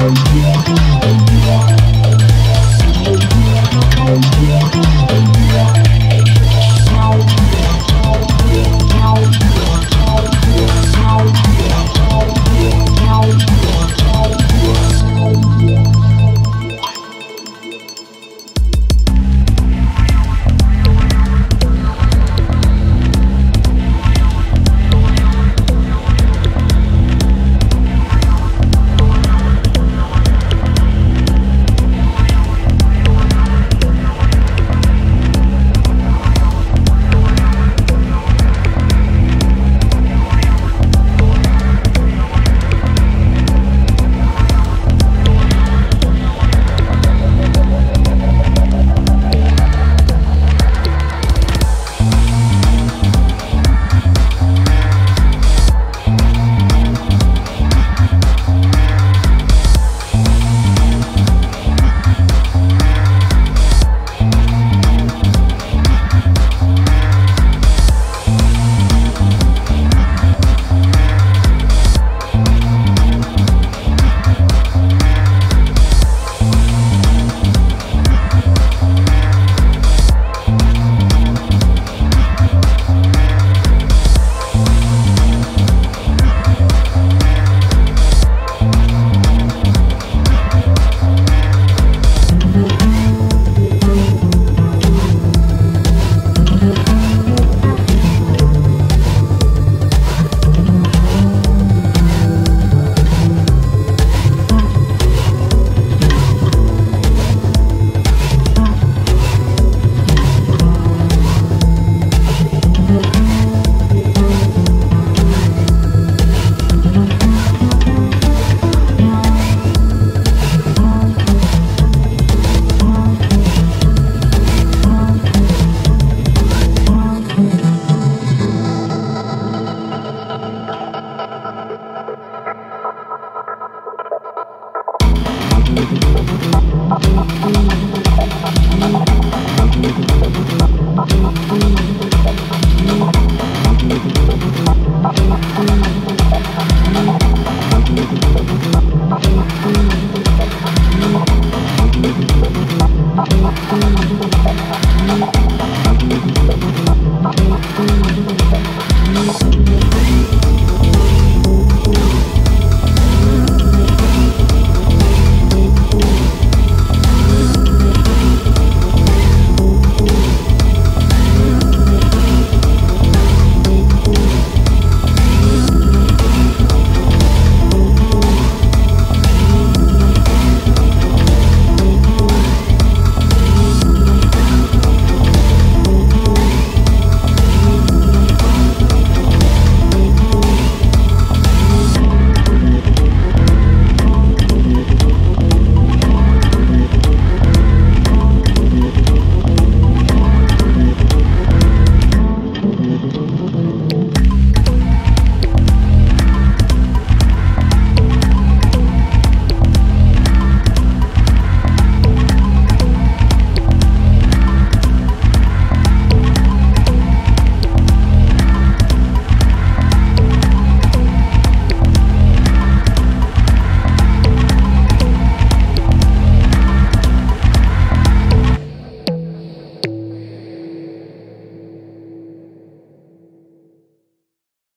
Yeah. I'm not.